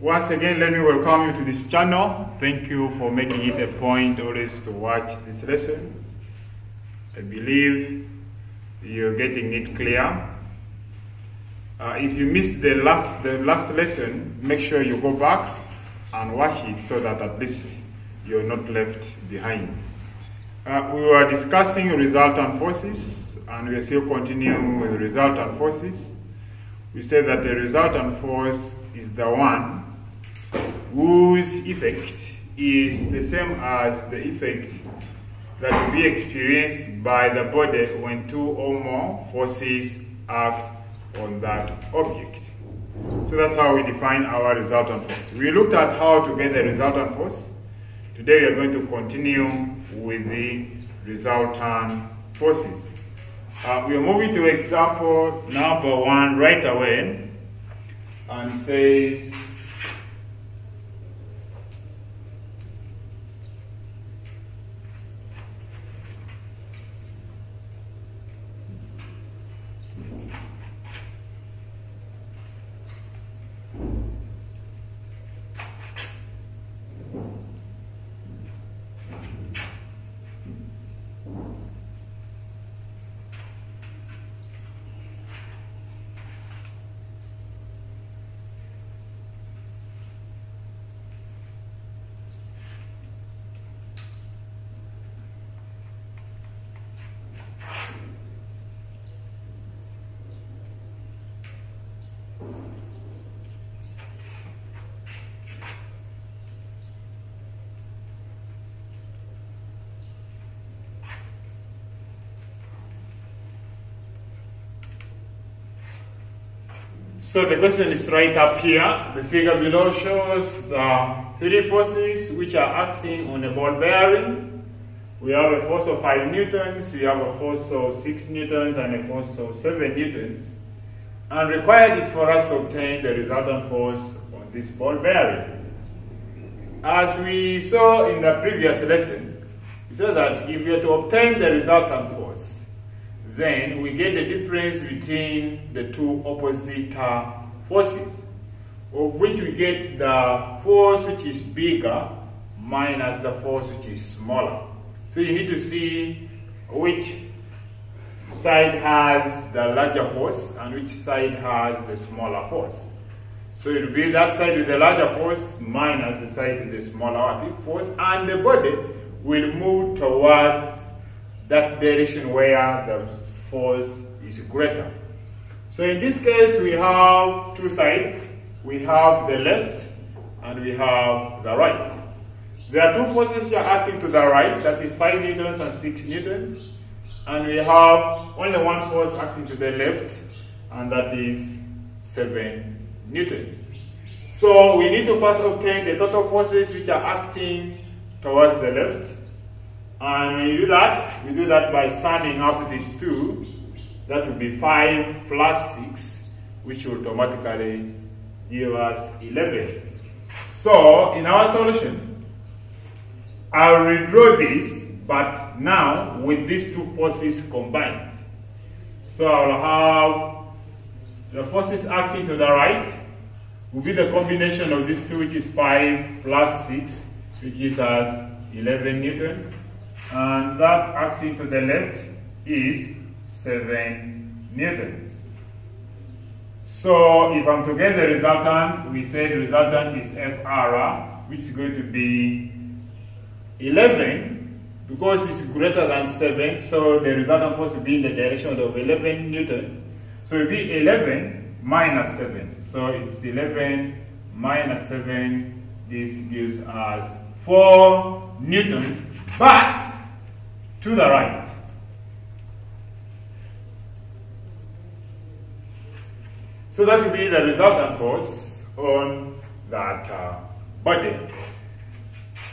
Once again, let me welcome you to this channel. Thank you for making it a point always to watch these lessons. I believe you're getting it clear. Uh, if you missed the last, the last lesson, make sure you go back and watch it so that at least you're not left behind. Uh, we were discussing resultant forces and we're still continuing with resultant forces. We said that the resultant force is the one whose effect is the same as the effect that will be experienced by the body when two or more forces act on that object. So that's how we define our resultant force. We looked at how to get the resultant force. Today we are going to continue with the resultant forces. Uh, we are moving to example number one right away and says So the question is right up here. The figure below shows the three forces which are acting on a ball bearing. We have a force of 5 newtons, we have a force of 6 newtons, and a force of 7 newtons. And required is for us to obtain the resultant force on this ball bearing. As we saw in the previous lesson, we said that if we are to obtain the resultant force, then we get the difference between the two opposite forces, of which we get the force which is bigger minus the force which is smaller. So you need to see which side has the larger force and which side has the smaller force. So it will be that side with the larger force minus the side with the smaller force, and the body will move towards that direction where the force is greater. So in this case, we have two sides. We have the left and we have the right. There are two forces which are acting to the right, that is 5 newtons and 6 newtons. And we have only one force acting to the left, and that is 7 newtons. So we need to first obtain the total forces which are acting towards the left. And when you do that, we do that by summing up these two. That will be 5 plus 6, which will automatically give us 11. So, in our solution, I'll redraw this, but now with these two forces combined. So I'll have the forces acting to the right will be the combination of these two, which is 5 plus 6, which gives us 11 newtons. And that acting to the left is 7 newtons. So if I'm to get the resultant, we say the resultant is FR, which is going to be 11 because it's greater than 7, so the resultant force will be in the direction of 11 newtons. So it will be 11 minus 7. So it's 11 minus 7. This gives us 4 newtons, but to the right. So that will be the resultant force on that uh, body.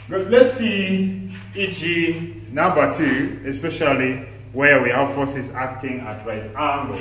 But let's see e.g. number two, especially where we have forces acting at right angle.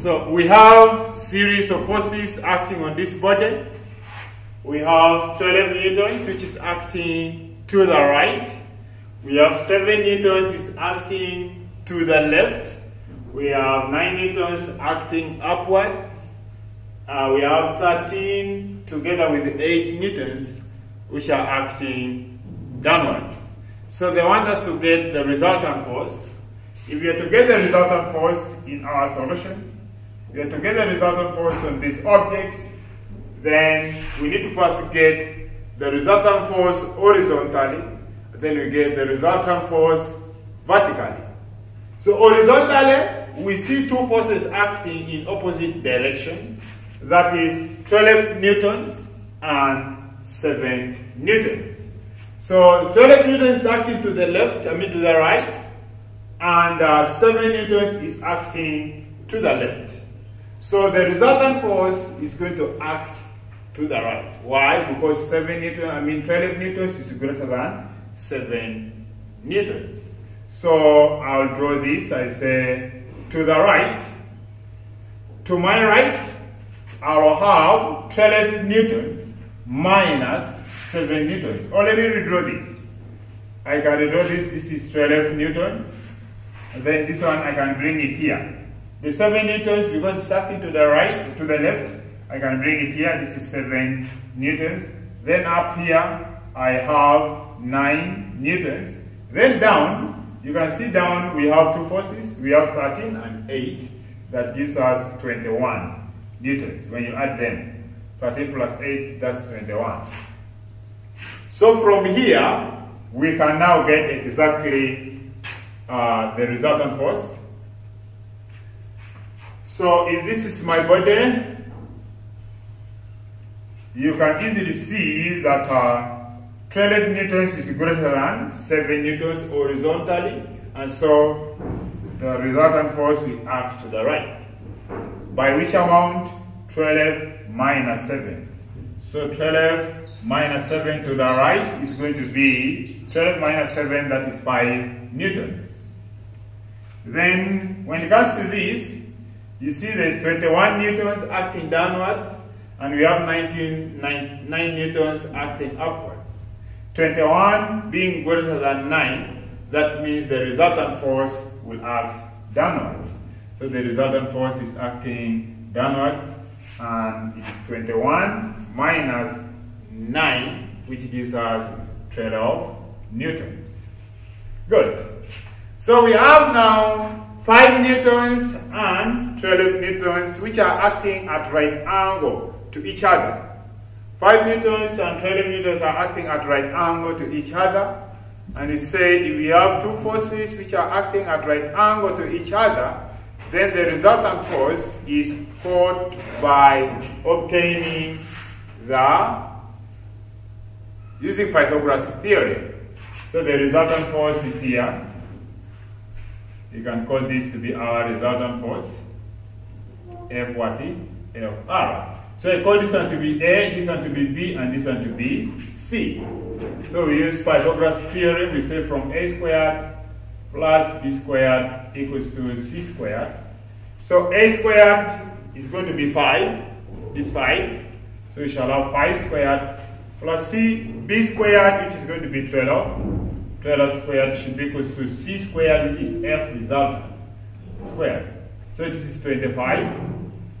So we have series of forces acting on this body. We have 12 newtons which is acting to the right. We have 7 newtons is acting to the left. We have 9 newtons acting upward. Uh, we have 13 together with 8 newtons which are acting downward. So they want us to get the resultant force. If we are to get the resultant force in our solution, the resultant force on this object, then we need to first get the resultant force horizontally, then we get the resultant force vertically. So horizontally, we see two forces acting in opposite direction, that is 12 newtons and 7 newtons. So 12 newtons is acting to the left, I mean to the right, and uh, 7 newtons is acting to the left. So the resultant force is going to act to the right. Why? Because 7 newtons, I mean 12 newtons is greater than 7 newtons. So I'll draw this, I say to the right. To my right, I'll have 12 newtons minus 7 newtons. Or let me redraw this. I can redraw this, this is 12 newtons. Then this one, I can bring it here. The 7 newtons, because it's acting to the right, to the left, I can bring it here. This is 7 newtons. Then up here, I have 9 newtons. Then down, you can see down we have two forces. We have 13 and 8. That gives us 21 newtons. When you add them, 13 plus 8, that's 21. So from here, we can now get exactly uh, the resultant force. So if this is my body, you can easily see that uh, 12 newtons is greater than 7 newtons horizontally, and so the resultant force will act to the right. By which amount? 12 minus 7. So 12 minus 7 to the right is going to be 12 minus 7, that is 5 newtons. Then, when it comes to this, you see there's 21 newtons acting downwards, and we have 19, 9, 9 newtons acting upwards. 21 being greater than 9, that means the resultant force will act downwards. So the resultant force is acting downwards, and it's 21 minus 9, which gives us 12 newtons. Good. So we have now 5 newtons and 12 newtons, which are acting at right angle to each other. 5 newtons and 12 newtons are acting at right angle to each other. And we say if we have two forces which are acting at right angle to each other, then the resultant force is caught by obtaining the using Pythagoras theorem. So the resultant force is here. You can call this to be our resultant force. F what? F R. So I call this one to be A, this one to be B, and this one to be C. So we use Pythagoras theorem. We say from A squared plus B squared equals to C squared. So A squared is going to be 5, this 5. So we shall have 5 squared plus c b squared, which is going to be 12. 12 squared should be equal to c squared, which is f resultant squared. So this is 25.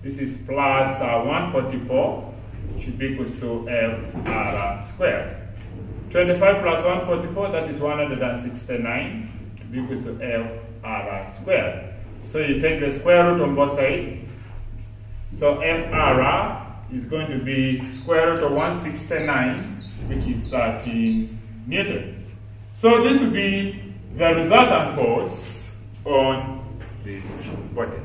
This is plus uh, 144, should be equal to f r squared. 25 plus 144, that is 169, should be equal to f r squared. So you take the square root on both sides. So f r is going to be square root of 169, which is 13 newtons. So this will be the resultant force on this body.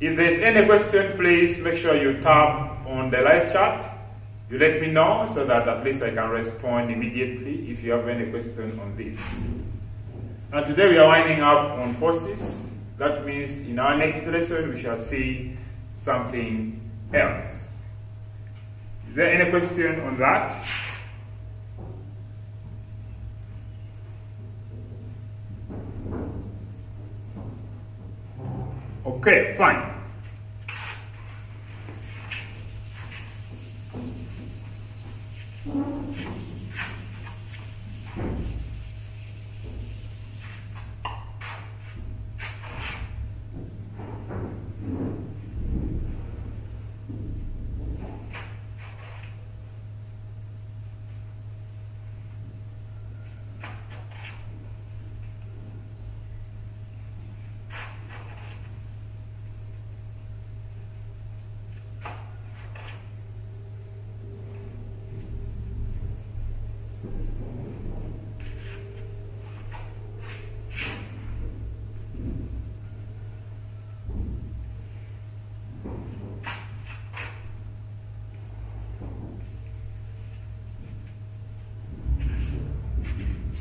If there's any question, please make sure you tap on the live chat. You let me know so that at least I can respond immediately if you have any question on this. And today we are winding up on forces. That means in our next lesson we shall see something else. Is there any question on that? Okay, fine.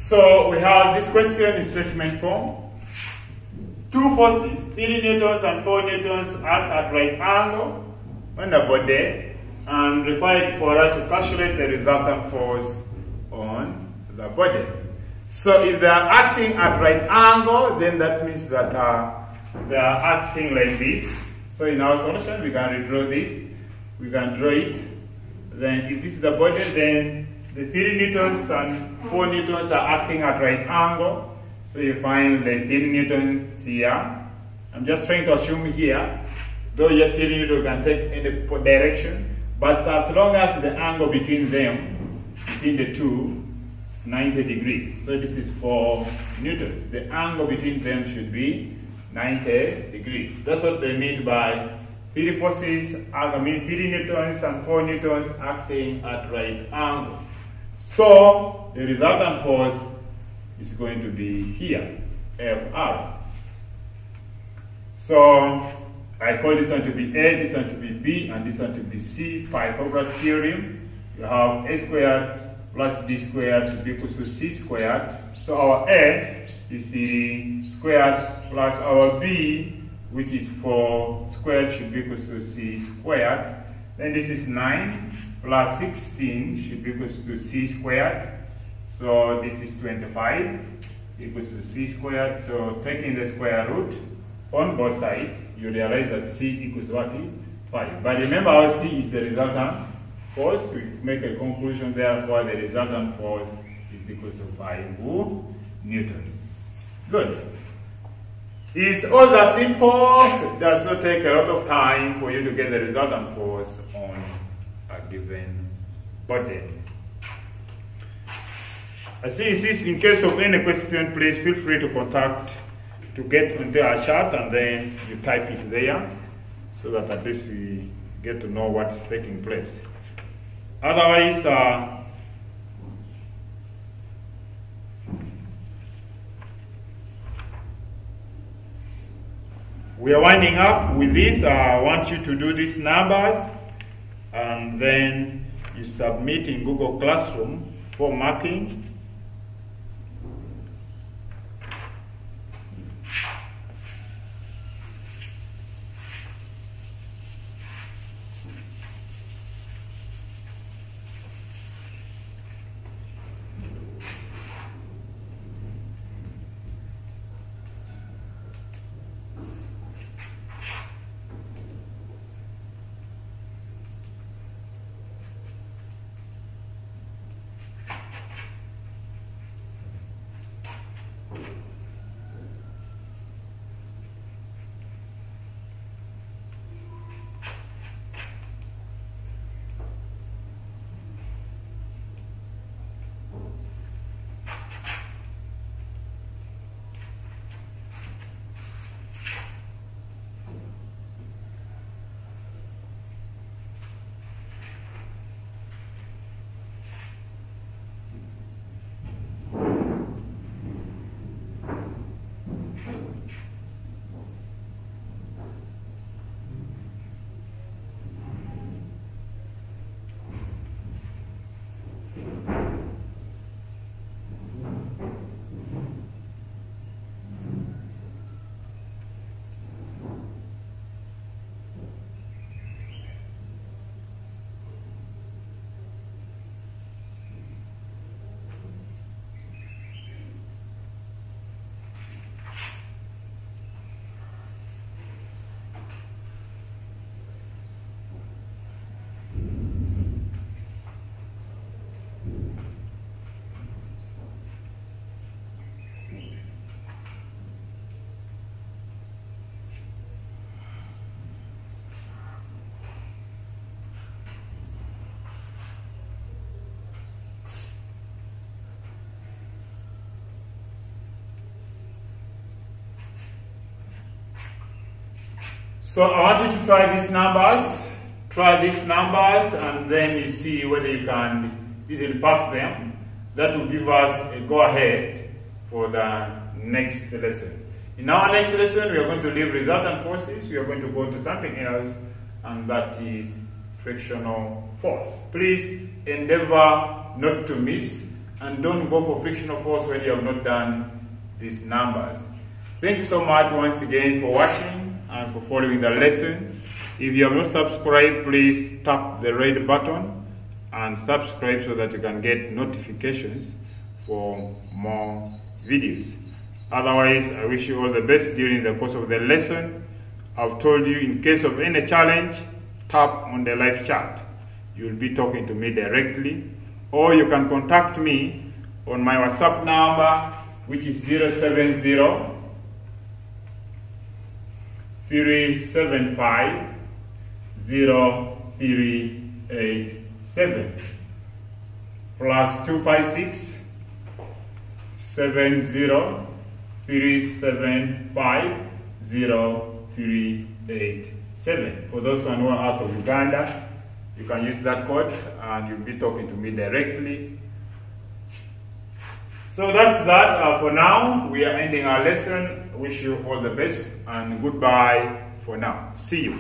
So we have this question in statement form. Two forces, 3 newtons and 4 newtons act at right angle on the body and required for us to calculate the resultant force on the body. So if they are acting at right angle, then that means that uh, they are acting like this. So in our solution, we can redraw this. We can draw it. Then if this is the body, then the 3 newtons and 4 newtons are acting at right angle. So you find the 3 newtons here. I'm just trying to assume here, though your 3 newtons can take any direction, but as long as the angle between them, between the two, is 90 degrees. So this is 4 newtons. The angle between them should be 90 degrees. That's what they mean by three forces, I mean 3 newtons and 4 newtons acting at right angle. So the resultant force is going to be here, Fr. So I call this one to be A, this one to be B, and this one to be C. Pythagoras theorem. You have A squared plus B squared to be equal to C squared. So our A is the squared plus our B, which is 4 squared, should be equal to C squared. Then this is 9 plus 16 should be equal to c squared. So this is 25 equals to c squared. So taking the square root on both sides, you realize that c equals what? 5. But remember our c is the resultant force. We make a conclusion therefore the resultant force is equal to 5 newtons. Good. It's all that simple. It does not take a lot of time for you to get the resultant force on a given body. I see this in case of any question, please feel free to contact to get into our chat and then you type it there so that at least we get to know what's taking place. Otherwise, uh, we are winding up with this. Uh, I want you to do these numbers and then you submit in Google Classroom for marking. So I want you to try these numbers. Try these numbers and then you see whether you can easily pass them. That will give us a go ahead for the next lesson. In our next lesson, we are going to leave resultant forces. We are going to go to something else, and that is frictional force. Please endeavor not to miss and don't go for frictional force when you have not done these numbers. Thank you so much once again for watching for following the lesson. If you have not subscribed, please tap the red button and subscribe so that you can get notifications for more videos. Otherwise, I wish you all the best during the course of the lesson. I've told you in case of any challenge, tap on the live chat. You'll be talking to me directly or you can contact me on my WhatsApp number which is 070 375 0387 plus 256 70 375 0387. For those who are not out of Uganda, you can use that code and you'll be talking to me directly. So that's that uh, for now. We are ending our lesson. Wish you all the best and goodbye for now. See you.